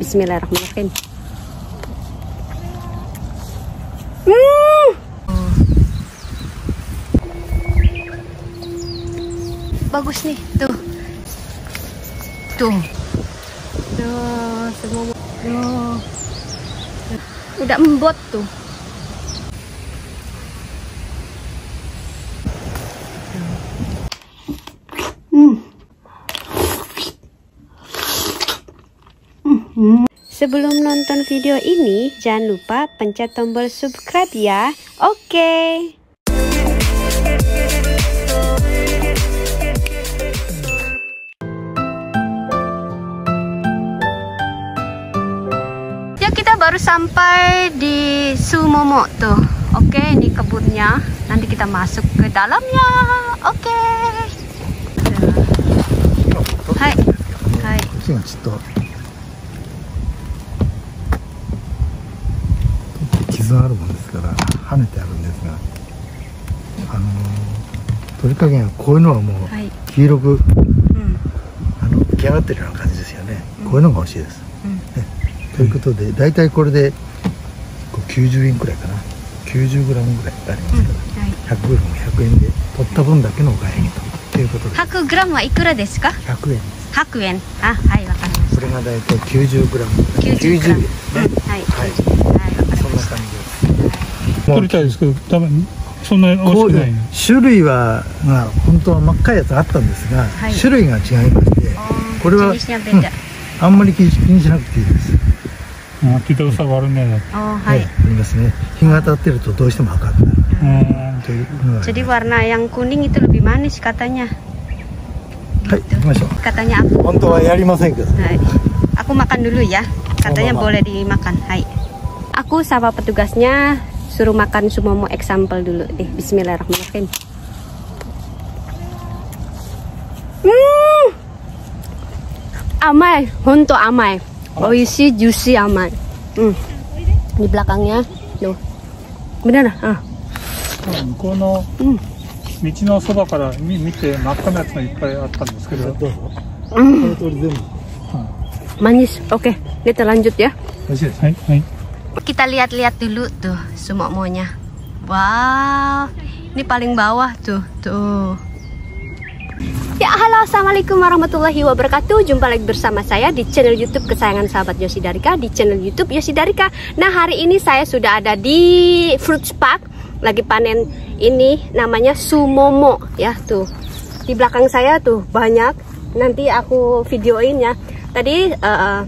Bismillahirrahmanirrahim. Bagus nih, tuh. Tuh. Tuh, semua tuh. Udah embot tuh. Sebelum nonton video ini, jangan lupa pencet tombol subscribe ya. Oke. Ya kita baru sampai di Sumomo tuh. Oke, ini kebunnya. Nanti kita masuk ke dalamnya. Oke. Hai. Hai. 傷があるもんですから跳ねてあるんですがあの鳥加減はこういうのはもうはい。黄色くうん。あの浮き上がってるような感じですよね、こういうのが欲しいです、うん。ねということで大体これでこう90円くらいかな。90g ぐらいありますから、はい。100g100 円で取った分だけのお買い上げとということで100グラムはいくらですか？100円。です100円。あはいわかりましこれが大体 90g た90 90グラム。円ね。はい。はいはいわかりそんなました感じです取りたいですけど多分んなに、種類はまあ本当は真っ赤いやつあったんですが、種類が違いましてこれは、あんまり気に,しなくていいです。巻き通さが悪いねあ、はい、ありますね。日が当たってるとどうしても赤く。suruh makan sumomo example dulu nih Bismillahirrahmanirrahim hmm amai honto amai oishi juicy amai hmm. di belakangnya tuh bener ah 向こうのうん道のそばから見見て真っ赤なやつがいっぱいあったんですけど、どうぞ hmm. これ全部 manis oke kita lanjut ya 美味しいです はいはい kita lihat-lihat dulu tuh sumomonya wow ini paling bawah tuh tuh. Ya halo assalamualaikum warahmatullahi wabarakatuh. Jumpa lagi bersama saya di channel youtube kesayangan sahabat Yosi Darika Di channel youtube Yosi Darika. Nah hari ini saya sudah ada di Fruits Park. Lagi panen ini namanya Sumomo Ya tuh. Di belakang saya tuh banyak. Nanti aku videoin ya. Tadi eh,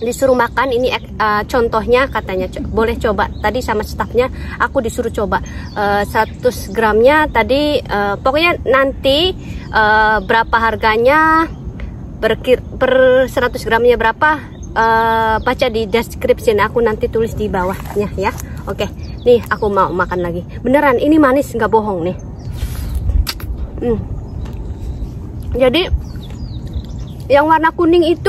disuruh makan ini eh, contohnya katanya co- boleh coba. Tadi sama stafnya aku disuruh coba. Eh, 100 gramnya tadi eh, pokoknya nanti eh, berapa harganya berkir per 100 gramnya berapa eh, baca di description aku nanti tulis di bawahnya ya. Oke nih aku mau makan lagi. Beneran ini manis nggak bohong nih. Hmm. jadi yang warna kuning itu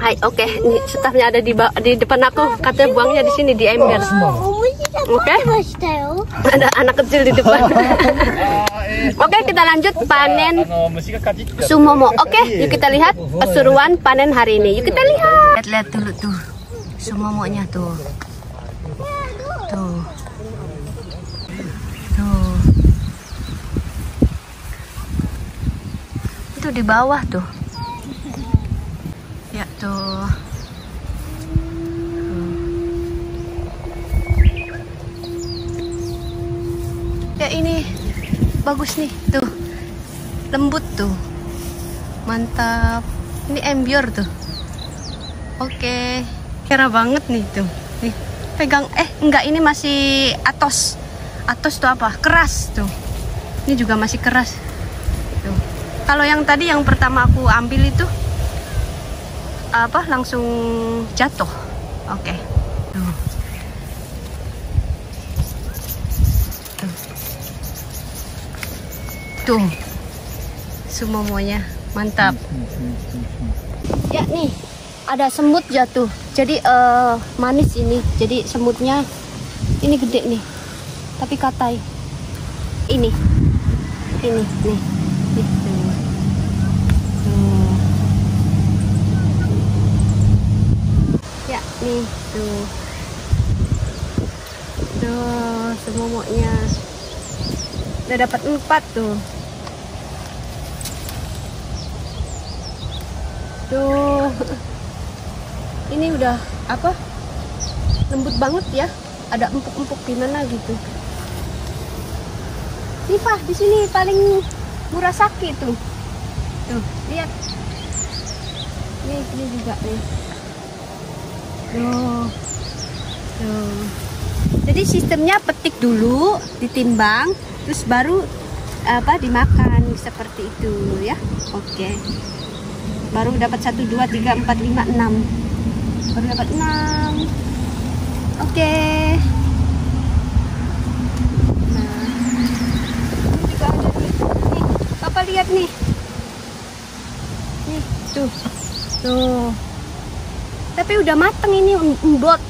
Hai, oke. Ini stafnya ada di di depan aku. Katanya buangnya di sini di ember. Oke. Ada anak kecil di depan. Oke, kita lanjut panen sumomo. Oke, yuk kita lihat keseruan panen hari ini. Yuk kita lihat. Lihat-lihat dulu tuh sumomonya tuh. Tuh. Tuh. Itu di bawah tuh. Tuh. Ya ini bagus nih tuh. Lembut tuh. Mantap. Ini embior tuh. Oke. Kira banget nih tuh. Nih, pegang eh enggak ini masih atos. Atos tuh apa? Keras tuh. Ini juga masih keras. Tuh. Kalau yang tadi yang pertama aku ambil itu apa langsung jatuh. Oke. Tuh. Tuh. Tuh. Sumomonya mantap. Ya nih, ada semut jatuh. Jadi eh, manis ini. Jadi semutnya ini gede nih. Tapi katai. Ini. Ini nih. Gitu. Tuh. Ya, nih tuh. Tuh, semomoknya. Udah dapat empat tuh. Tuh. Ini udah apa? Lembut banget ya. Ada empuk-empuk di mana gitu. Nih, Pak, di sini paling murah sakit tuh. Tuh, lihat. Nih, ini juga nih. Tuh. Tuh. Jadi sistemnya petik dulu, ditimbang, terus baru apa dimakan seperti itu ya. Oke. Baru dapat 1 2 3 4 5 6 baru dapat 6 oke. Ini juga ada nih nih lihat nih. Nih tuh. Tuh tapi udah mateng ini em- embot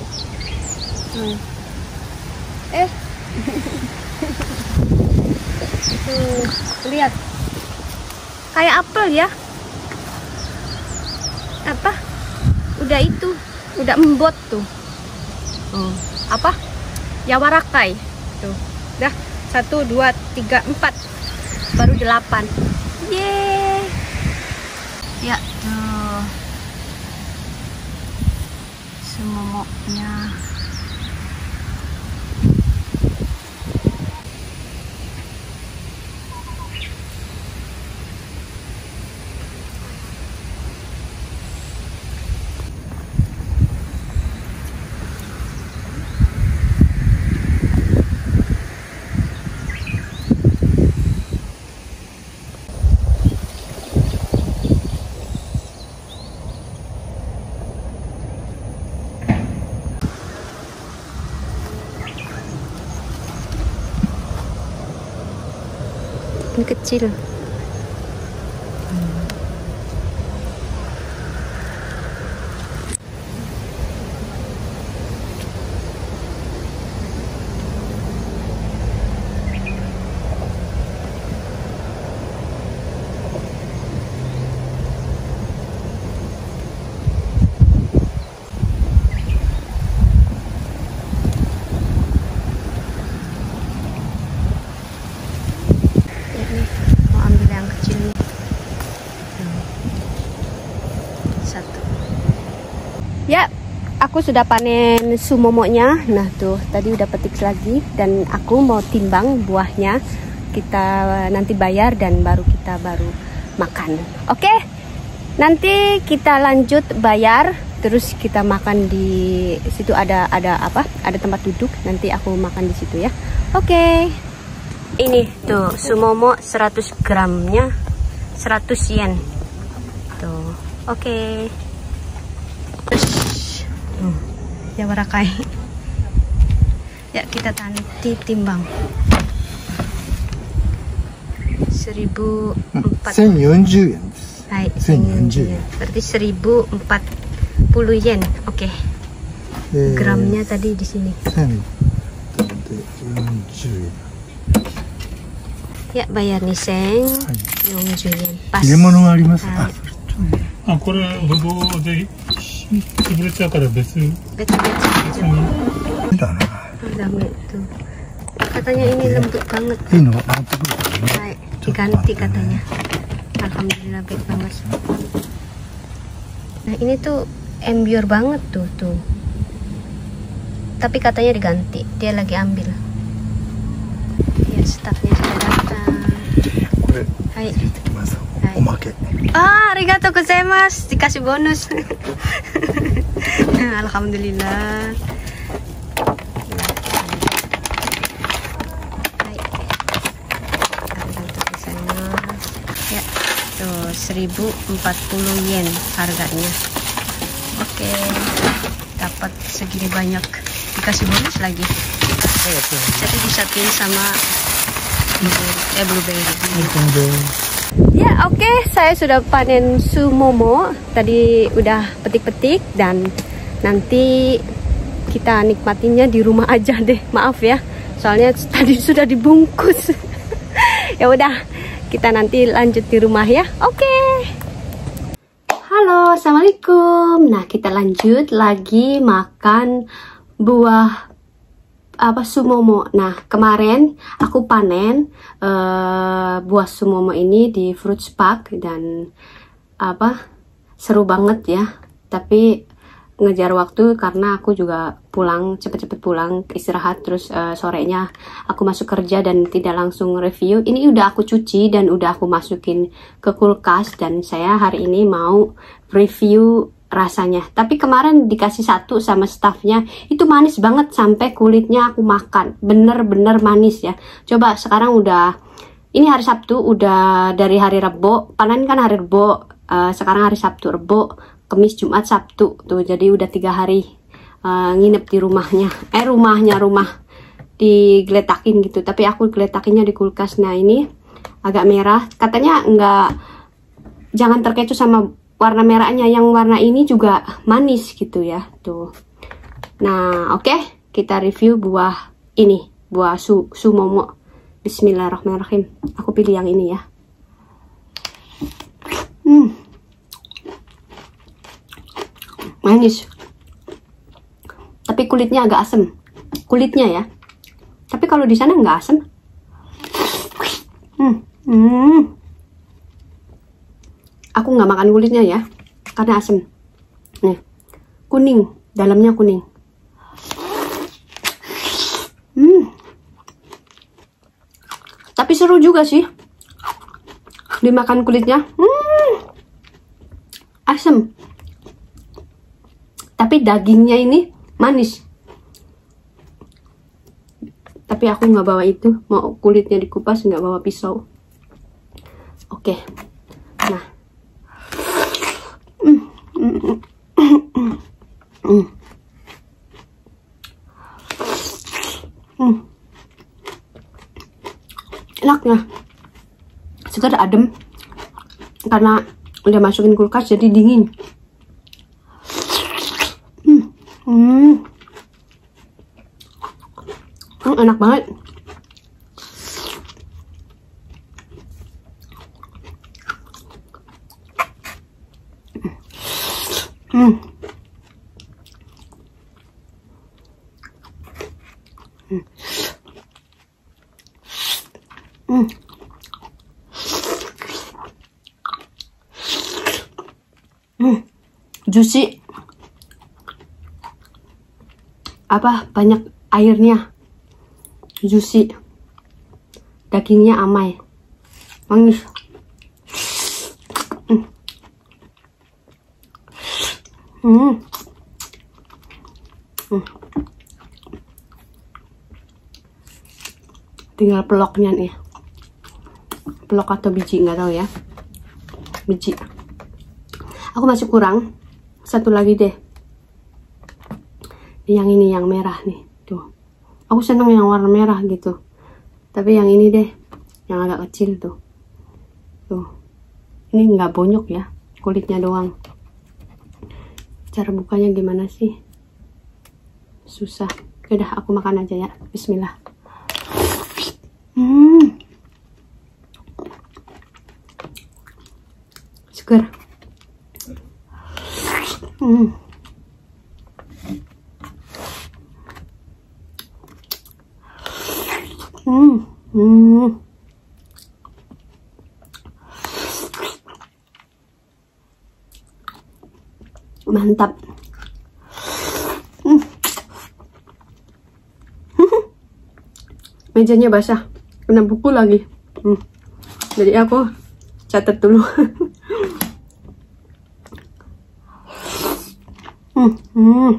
Tuh. eh. Tuh lihat. Kayak apel ya. Apa? Udah itu udah embot tuh. Oh, apa? Yawarakai. Tuh. Dah satu dua tiga empat. Baru delapan. Yeay. Ya tuh スモモいや ini kecil Ya, nih, mau ambil yang kecil nih Hmm. satu ya aku sudah panen sumomoknya nah tuh tadi udah petik lagi. Dan aku mau timbang buahnya. Kita nanti bayar dan baru kita baru makan. Oke nanti kita lanjut bayar. Terus kita makan di situ ada ada apa? Ada tempat duduk. Nanti aku makan di situ ya. Oke. Ini tuh sumomo 100 gramnya 100 yen. Tuh. Oke. terus tuh ya warakai ya kita nanti timbang 1004 1040円です。 Hai, 1040 yen. Berarti 1040 yen. Oke. で Gramnya tadi di sini. 1040円。 Ya, bayar nih, Seng. 40 yen. Pas. 入れ物があります。はいあ、 あこれぶどうで潰れちゃうから別に Betul-betul aja. だな。 Oh, dami tuh. Katanya ini lembut banget. いいの持ってくるからね。 Hai, diganti katanya. Alhamdulillah baik banget. Nah, ini tuh embur banget tuh, tuh. Tapi katanya diganti. Dia lagi ambil. Ya, stafnya sudah datang. これはい。入れてきます。はいおまけ。 Ah, arigatou gozaimasu. Dikasih bonus. Alhamdulillah. Hai. Arigatou gozaimasu. Ya, tuh 1040 yen harganya. Oke, dapat segini banyak. Dikasih bonus lagi. Jadi disatuin sama blueberry, eh blueberry. Ya oke, saya sudah panen sumomo. Tadi udah petik-petik dan nanti kita nikmatinya di rumah aja deh. Maaf ya, soalnya tadi sudah dibungkus. ya udah, kita nanti lanjut di rumah ya. Oke. Halo, assalamualaikum. Nah kita lanjut lagi makan buah apa sumomo. Nah kemarin aku panen uh, buah sumomo ini di Fruit Park dan apa seru banget ya. Tapi ngejar waktu karena aku juga pulang cepet-cepet pulang istirahat terus uh, sorenya aku masuk kerja dan tidak langsung review ini udah aku cuci dan udah aku masukin ke kulkas dan saya hari ini mau review rasanya. Tapi kemarin dikasih satu sama staffnya itu manis banget sampai kulitnya aku makan. Bener-bener manis ya. Coba sekarang udah ini hari Sabtu udah dari hari Rebo. Panen kan hari Rebo uh, sekarang hari Sabtu Rebo Kemis Jumat Sabtu. Tuh jadi udah tiga hari uh, nginep di rumahnya. Eh rumahnya rumah digeletakin gitu. Tapi aku geletakinnya di kulkas. Nah ini agak merah. Katanya enggak jangan terkecoh sama warna merahnya yang warna ini juga manis gitu ya tuh. Nah oke okay, kita review buah ini buah su sumomo. Bismillahirrahmanirrahim. Aku pilih yang ini ya. Hmm. Manis. Tapi kulitnya agak asem. Kulitnya ya. Tapi kalau di sana nggak asem. Hmm. Hmm aku nggak makan kulitnya ya karena asem. Nih kuning dalamnya kuning. Hmm. Tapi seru juga sih dimakan kulitnya. Hmm. Asem. Tapi dagingnya ini manis. Tapi aku nggak bawa itu. Mau kulitnya dikupas nggak bawa pisau. Oke. nah Hmm. Hmm. Enaknya. Segar adem. Karena udah masukin kulkas jadi dingin. Hmm. Hmm. Hmm, enak banget. Hmm. Hmm. Hmm. Hmm. Juicy. Apa banyak airnya. Juicy. Dagingnya amai. Manis. Hmm. Hmm. Tinggal peloknya nih. Pelok atau biji nggak tahu ya. Biji. Aku masih kurang. Satu lagi deh. Yang ini yang merah nih. Tuh. Aku seneng yang warna merah gitu. Tapi yang ini deh. Yang agak kecil tuh. Tuh. Ini nggak bonyok ya. Kulitnya doang cara bukanya gimana sih susah udah aku makan aja ya bismillah hmm segar mantap. Mejanya basah. Kena buku lagi. Hmm. jadi aku catat dulu hmm. Hmm.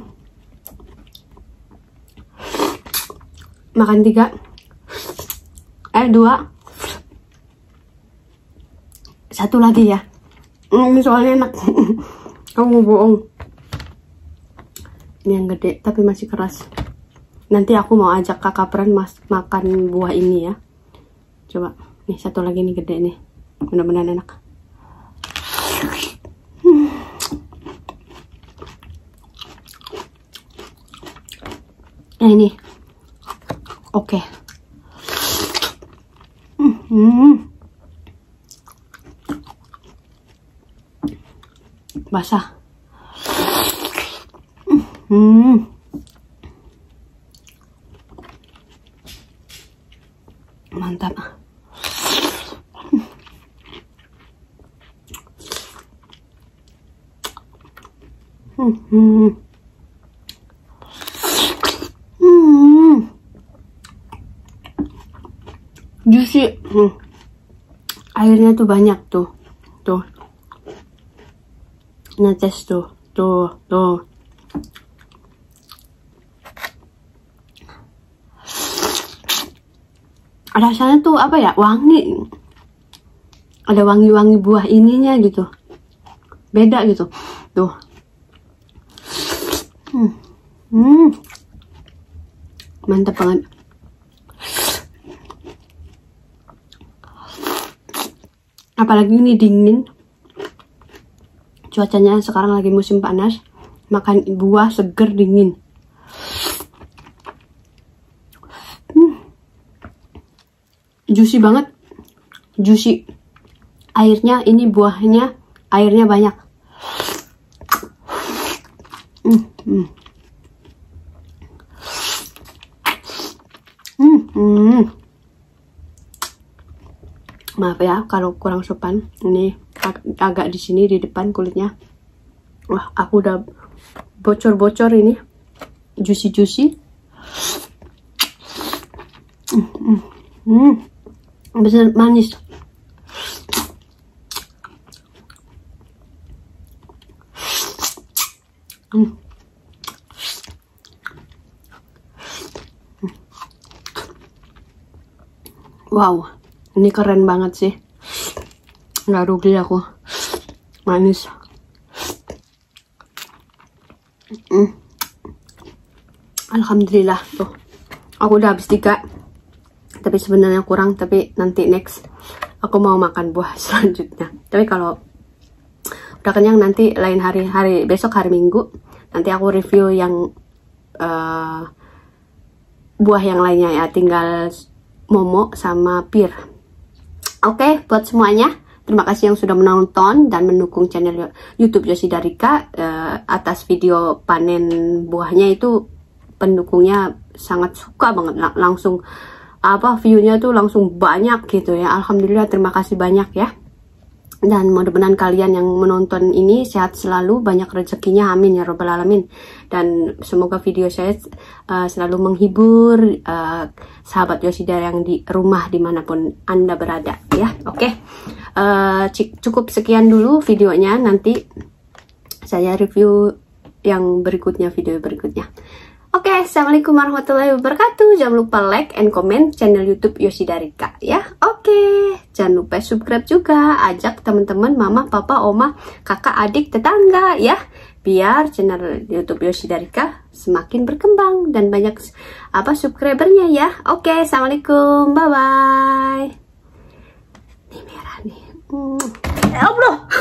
makan tiga eh dua satu lagi ya hmm, soalnya enak kamu bohong Ini yang gede tapi masih keras. Nanti aku mau ajak kakak Pran mas makan buah ini ya. Coba, nih satu lagi nih gede nih. Benar-benar enak. Ini, oke. Hmm. Basah. Hmm. Mantap. Hmm. Hmm. Juicy. Hmm. Airnya tuh banyak tuh. Tuh. Netes tuh. Tuh, tuh. rasanya tuh apa ya wangi ada wangi-wangi buah ininya gitu beda gitu tuh hmm, hmm. mantap banget apalagi ini dingin. Cuacanya sekarang lagi musim panas. Makan buah seger dingin. Juicy banget. Juicy. Airnya ini buahnya airnya banyak. Hmm, hmm. Hmm, hmm. Maaf ya kalau kurang sopan. Ini ag agak di sini di depan kulitnya. Wah aku udah bocor-bocor ini. Juicy-juicy. Hmm, benar manis. Hmm. wow ini keren banget sih. Nggak rugi aku. Manis. Hmm. Alhamdulillah tuh. Aku udah habis tiga. Tapi sebenarnya kurang tapi nanti next. Aku mau makan buah selanjutnya. Tapi kalau udah kenyang nanti lain hari hari besok hari minggu nanti aku review yang uh, buah yang lainnya ya. Tinggal momo sama pir oke okay, buat semuanya Terima kasih yang sudah menonton dan mendukung channel YouTube Yosi Darika uh, atas video panen buahnya itu pendukungnya sangat suka banget. Langsung apa viewnya tuh langsung banyak gitu ya. Alhamdulillah terima kasih banyak ya dan mudah-mudahan kalian yang menonton ini sehat selalu banyak rezekinya amin ya robbal alamin. Dan semoga video saya uh, selalu menghibur uh, sahabat Yoshida yang di rumah di mana pun anda berada ya. Oke. Okay. uh, eh, cukup sekian dulu videonya. Nanti saya review yang berikutnya video berikutnya Oke, okay, Assalamualaikum warahmatullahi wabarakatuh. Jangan lupa like and comment channel YouTube Yoshidarika ya. Oke, okay. jangan lupa subscribe juga. Ajak teman-teman, mama, papa, oma, kakak, adik, tetangga ya. Biar channel YouTube Yoshidarika semakin berkembang dan banyak apa subscribernya ya. Oke, okay, Assalamualaikum. Bye bye. Ini merah nih. Hmm. Allah.